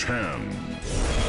ten.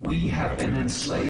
We have been enslaved.